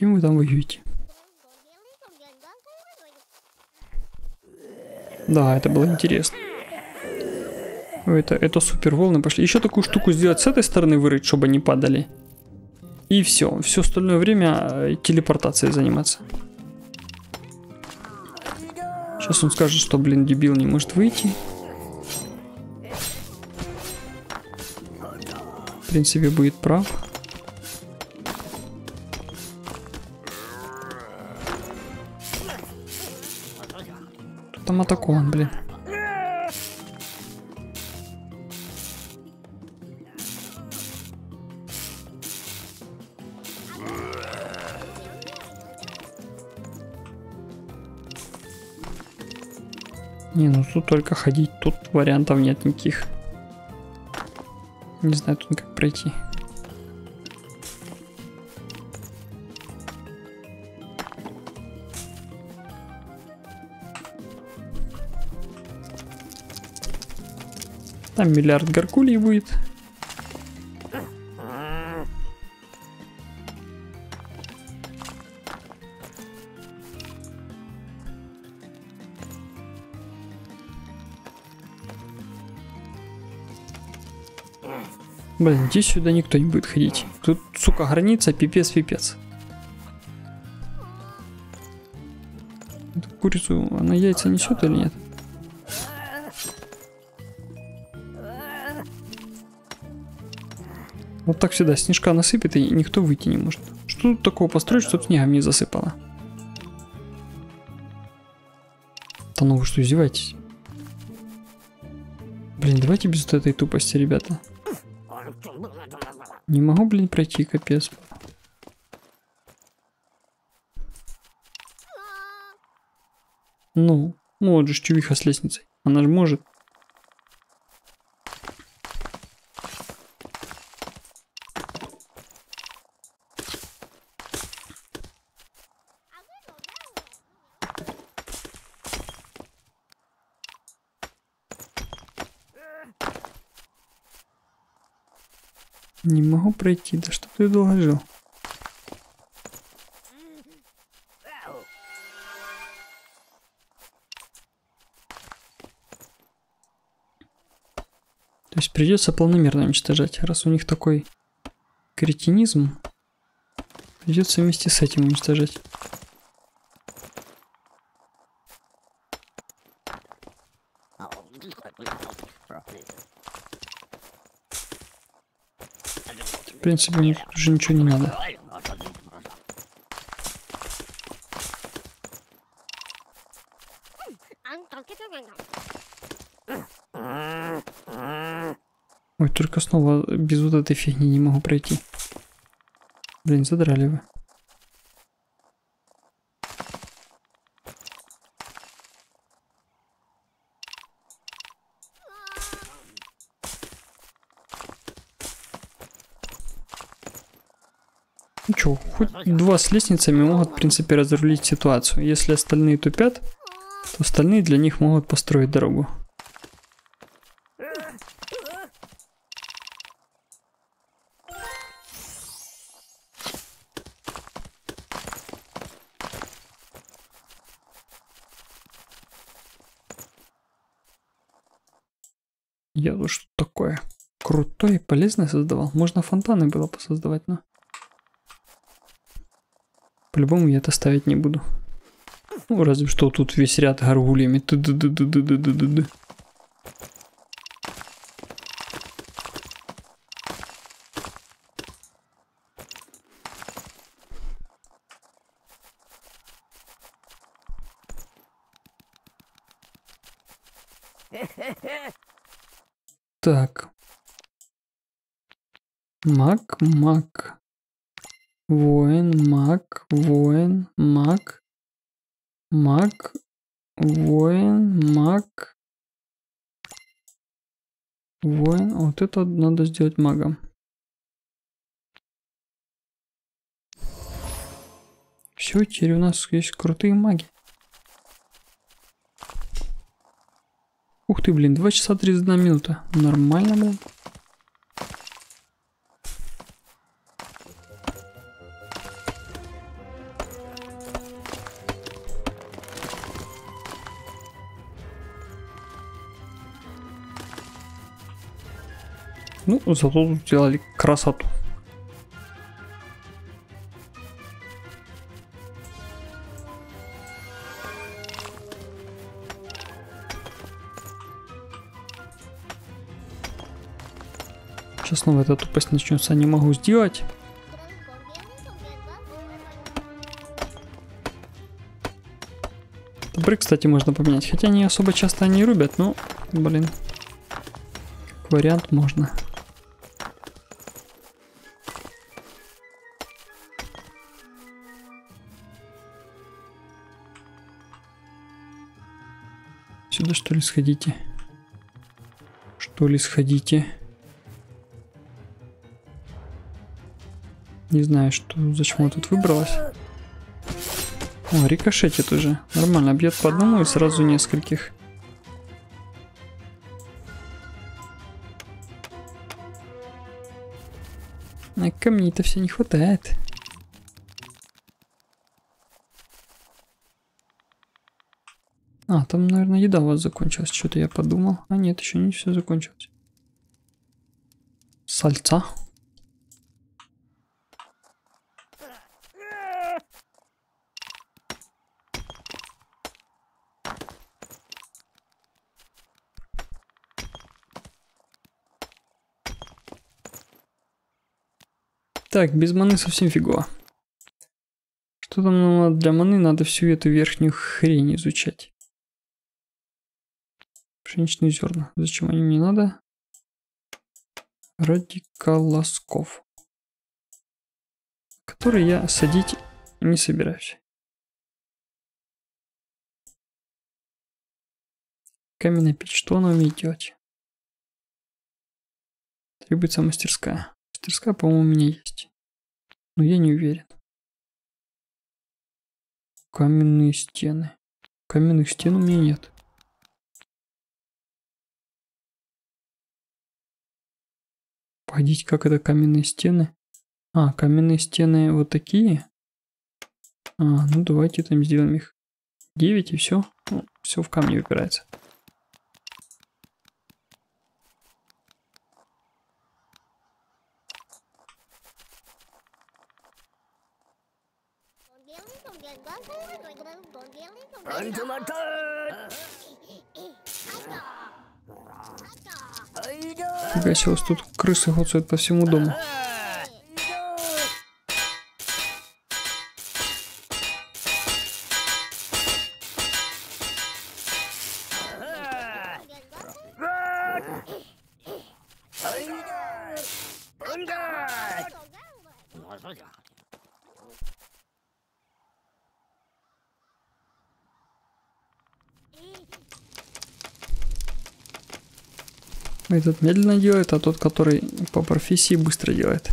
кем вы там воюете? Да, это было интересно. Это, это супер волны пошли. Еще такую штуку сделать с этой стороны вырыть, чтобы они падали. И все. Все остальное время э, телепортацией заниматься. Сейчас он скажет, что, блин, дебил не может выйти. В принципе, будет прав. Там атакован, блин? Не, ну тут только ходить, тут вариантов нет никаких. Не знаю тут как пройти. Там миллиард горгулей будет. Блин, здесь сюда никто не будет ходить. Тут, сука, граница, пипец-пипец. Курицу, она яйца несет или нет? Вот так всегда снежка насыпет, и никто выйти не может. Что тут такого построить, чтобы снегом не засыпало? Да ну вы что, издеваетесь? Блин, давайте без вот этой тупости, ребята. Не могу, блин, пройти, капец. Ну, ну вот же чувиха с лестницей. Она же может. Не могу пройти, да что ты долго жил? То есть придется планомерно уничтожать, раз у них такой кретинизм, придется вместе с этим уничтожать. В принципе, мне уже ничего не надо. Ой, только снова без вот этой фигни не могу пройти. Блин, задрали вы. Ну чё, хоть два с лестницами могут, в принципе, разрулить ситуацию. Если остальные тупят, то остальные для них могут построить дорогу. Я тут что такое крутое и полезное создавал. Можно фонтаны было посоздавать, но... По-любому я это ставить не буду. Ну, разве что тут весь ряд. Ты-ды-ды-ды-ды-ды-ды-ды. Так. Мак, мак. Воин, маг, воин, маг, маг, воин, маг, воин. Вот это надо сделать магом. Все, теперь у нас есть крутые маги. Ух ты, блин, 2 часа 31 минута. Нормально, блин. Ну, зато сделали красоту. Сейчас снова эта тупость начнется, не могу сделать. Добры, кстати, можно поменять. Хотя не особо часто они рубят, но, блин, вариант можно. Сюда что ли сходите? Что ли сходите? Не знаю, что, зачем я тут выбралась. О, рикошетит уже. Нормально, бьет по одному и сразу нескольких. А камней-то все не хватает. А, там, наверное, еда у вас закончилась. Что-то я подумал. А нет, еще не все закончилось. Сальца. Так, без маны совсем фигово. Что там для маны? Надо всю эту верхнюю хрень изучать. Пшеничные зерна. Зачем они мне надо? Радикалосков. Который я садить не собираюсь. Каменная печь. Что она умеет делать? Требуется мастерская. Мастерская, по-моему, у меня есть. Но я не уверен. Каменные стены. Каменных стен у меня нет. Погодите, как это каменные стены? А, каменные стены вот такие? А, ну давайте там сделаем их 9 и все. Ну, все в камне упирается. Фига себе, у вас тут крысы ходят по всему дому. Этот медленно делает, а тот, который по профессии быстро делает.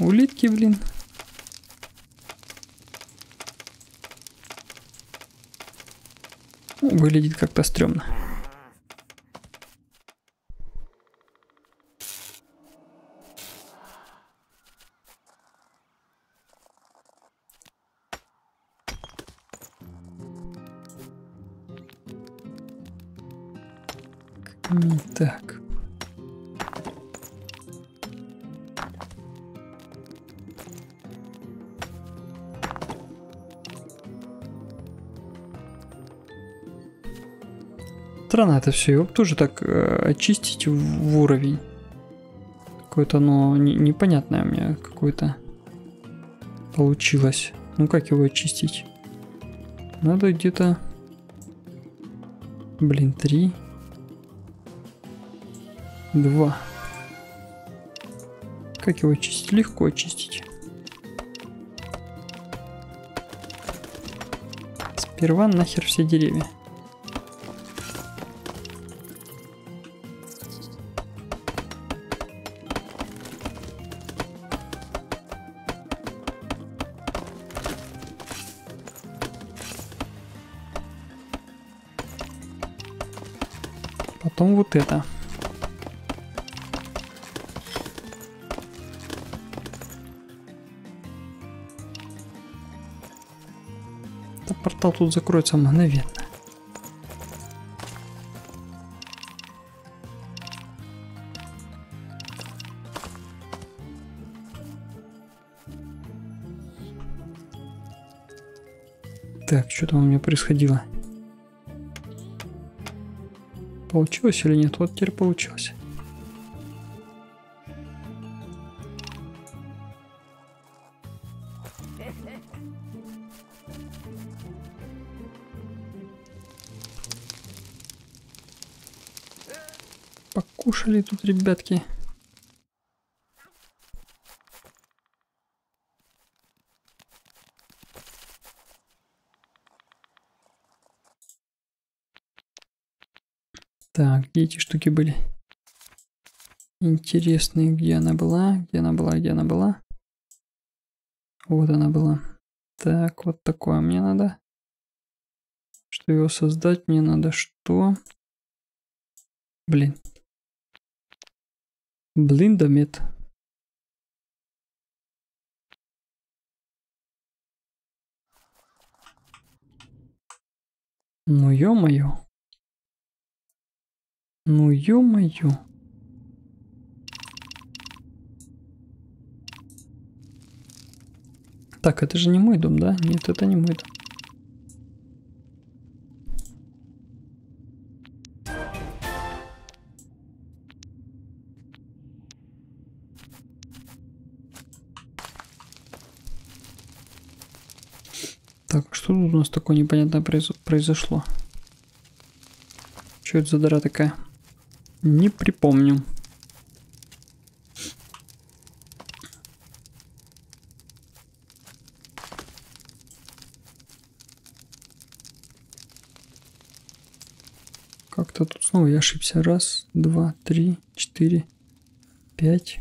Улитки, блин. Выглядит как-то стрёмно. Так. Странно это все. Его тоже так э, очистить в, в уровень. Какое-то оно не, непонятное у меня какое-то получилось. Ну как его очистить? Надо где-то... Блин, три. Два. Как его очистить? Легко очистить. Сперва нахер все деревья. Потом вот это. портал тут закроется мгновенно. Так, что там у меня происходило? Получилось или нет? Вот теперь получилось. Покушали тут, ребятки. Так, где эти штуки были? Интересные, где она была, где она была, где она была. Вот она была. Так, вот такое мне надо. Что его создать, мне надо что? Блин. Блин, да мет. Ну ё-моё. Ну ё-моё. Так, это же не мой дом, да? Нет, это не мой дом. У нас такое непонятное произошло? Что это за дыра такая? Не припомню. Как-то тут снова я ошибся. Раз, два, три, четыре, пять.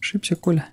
Ошибся, Коля.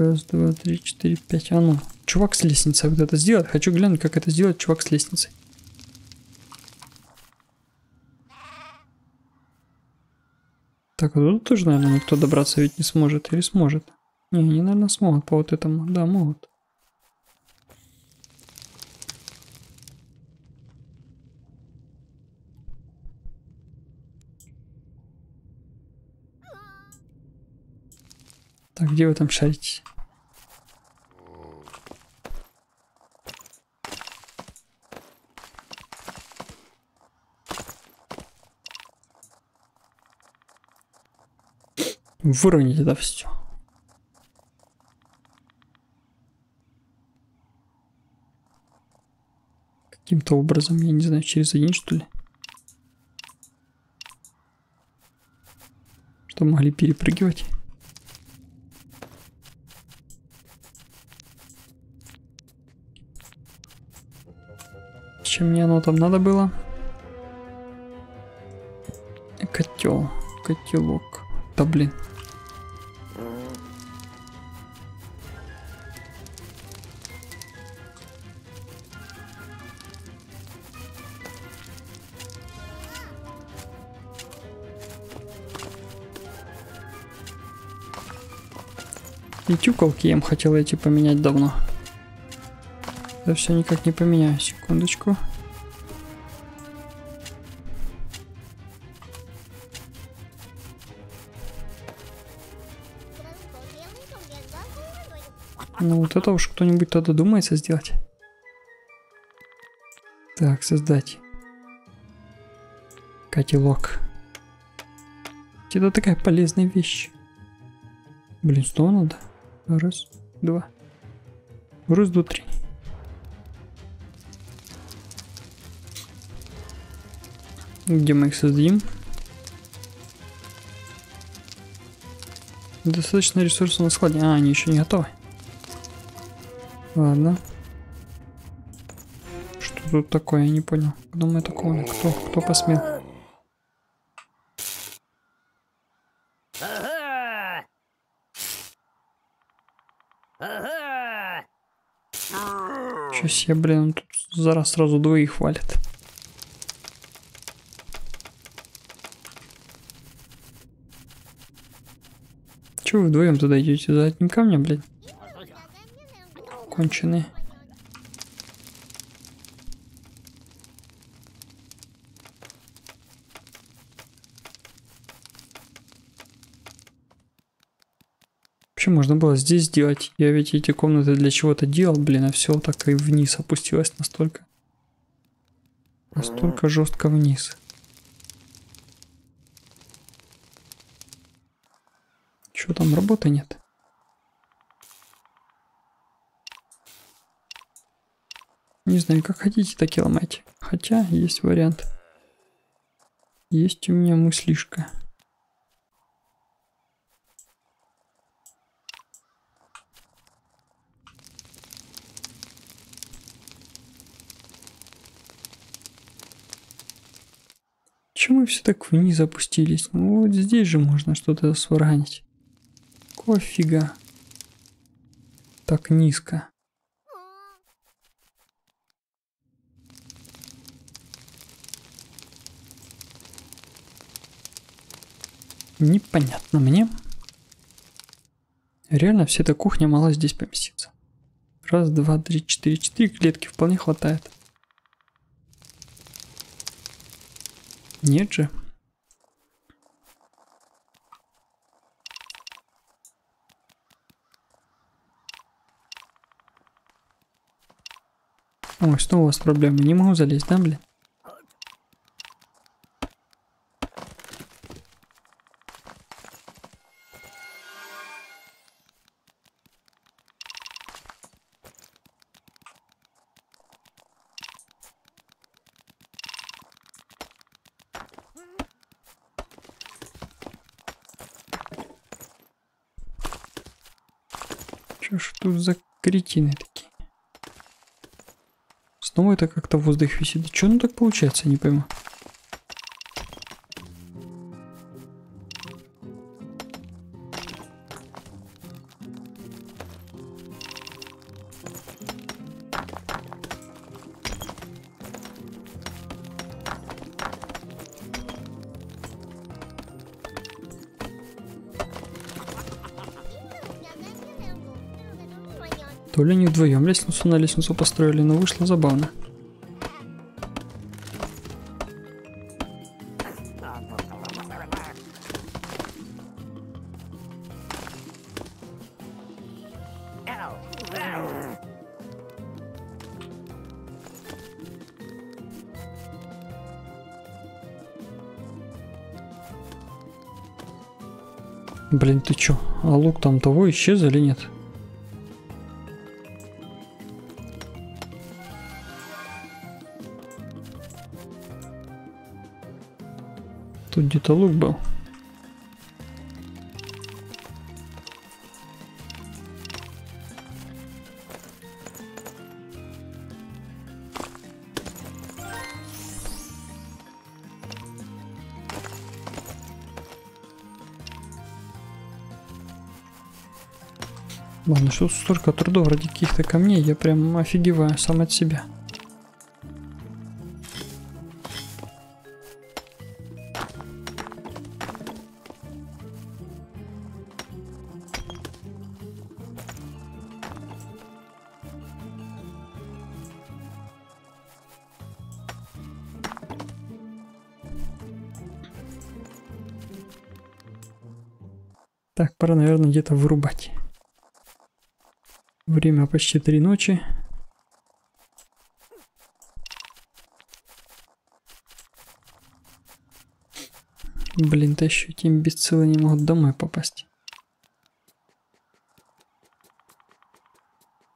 Раз, два, три, четыре, пять. А ну, чувак с лестницей вот это сделать. Хочу глянуть, как это сделать чувак с лестницей. Так, а тут тоже, наверное, никто добраться ведь не сможет. Или сможет? Не, они, наверное, смогут по вот этому. Да, могут. Так, где вы там шаритесь? Выровнять это все. Каким-то образом, я не знаю, через один что ли? Что могли перепрыгивать? Чем мне оно там надо было? Котел, котелок. Да блин. И тюкалки я им хотел эти поменять давно. Да все никак не поменяю. Секундочку. Ну вот это уж кто-нибудь тогда думается сделать. Так, создать. Котелок. Это такая полезная вещь. Блин, что надо? Раз, два. Раз, два, три. Где мы их создадим? Достаточно ресурсов на складе. А, они еще не готовы. Ладно. Что тут такое, я не понял. Думаю, такого кто, кто посмел. Че себе, блин, тут зараз сразу двоих хвалит. Че вы вдвоем туда идете? За одним камнем, блядь? Конченые. Вообще можно было здесь сделать. Я ведь эти комнаты для чего-то делал, блин, а все так и вниз опустилось настолько. Настолько жестко вниз. Что там, работы нет? Не знаю, как хотите, так и ломайте. Хотя есть вариант. Есть у меня мыслишка. Все так вниз опустились? Ну вот здесь же можно что-то сварганить. Какого фига? Так низко. Непонятно мне. Реально вся эта кухня мало здесь поместится. Раз, два, три, четыре. Четыре клетки вполне хватает. Нет же. Ой, снова у вас проблемы. Не могу залезть, да, блин? Чё ж тут за кретины такие? Снова это как-то в воздухе висит. Да что ну так получается, не пойму. Лестницу на лестницу построили, но вышло забавно. Блин, ты чё? А лук там того исчез или нет? Тут где-то лук был. Ладно, что столько трудов ради каких-то камней, я прям офигеваю сам от себя. Так, пора, наверное, где-то вырубать. Время почти три ночи. Блин, да еще эти имбецилы не могут домой попасть.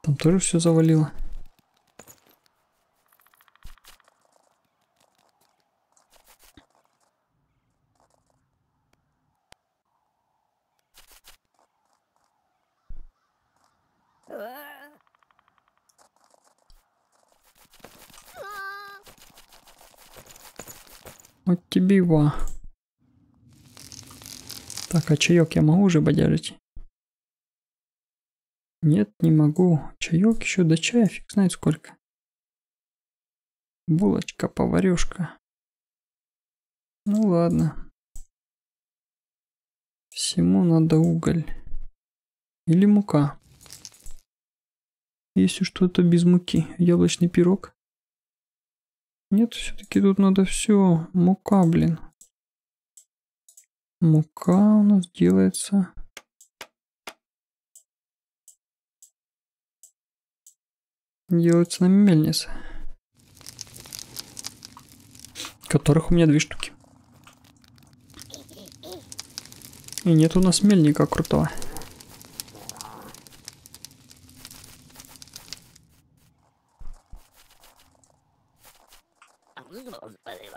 Там тоже все завалило. Его. Так, а чаек я могу уже бодяжить? Нет, не могу. Чаек еще до чая, фиг знает сколько. Булочка, поварешка. Ну ладно. Всему надо уголь. Или мука. Если что-то без муки. Яблочный пирог. Нет, все-таки тут надо все. Мука, блин. Мука у нас делается. Делается на мельнице. Которых у меня две штуки. И нет у нас мельника крутого.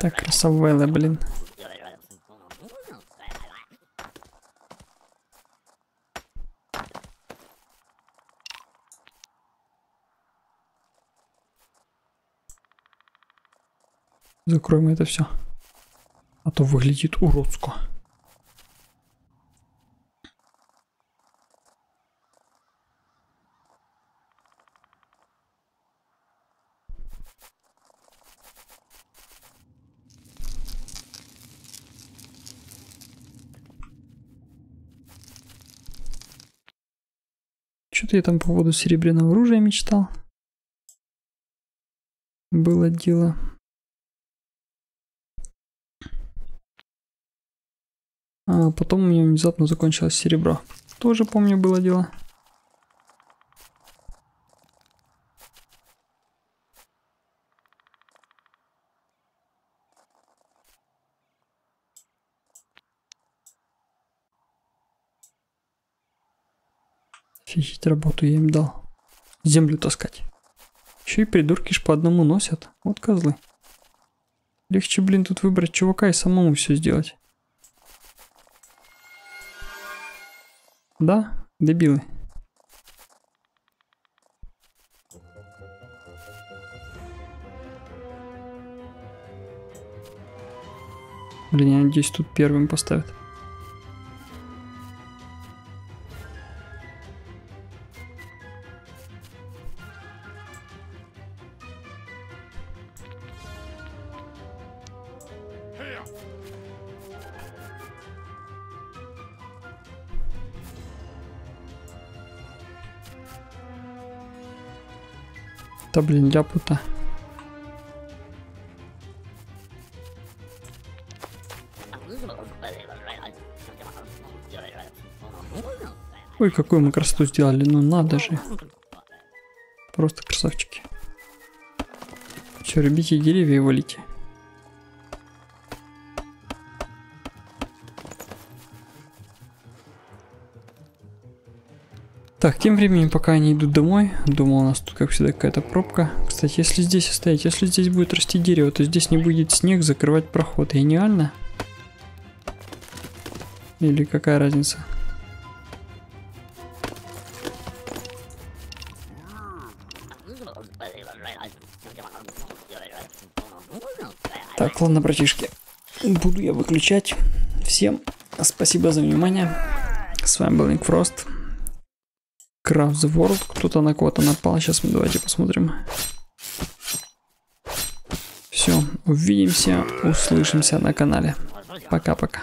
Так, красавелла, блин. Закроем это все. А то выглядит уродско. Что-то я там по поводу серебряного оружия мечтал. Было дело. А потом у меня внезапно закончилось серебро. Тоже помню было дело. Офигеть, работу я им дал. Землю таскать. Еще и придурки ж по одному носят. Вот козлы. Легче, блин, тут выбрать чувака и самому все сделать. Да, дебилы. Блин, я надеюсь, тут первым поставят. Да блин, ляпу-то. Ой, какую мы красоту сделали, ну надо же. Просто красавчики. Все, рубите деревья и валите. Тем временем, пока они идут домой, думал, у нас тут, как всегда, какая-то пробка. Кстати, если здесь оставить, если здесь будет расти дерево, то здесь не будет снег закрывать проход. Гениально? Или какая разница? Так, ладно, братишки. Буду я выключать. Всем спасибо за внимание. С вами был Ник Фрост. The World. Кто-то на кого-то напал. Сейчас мы давайте посмотрим. Все, увидимся, услышимся на канале. Пока-пока.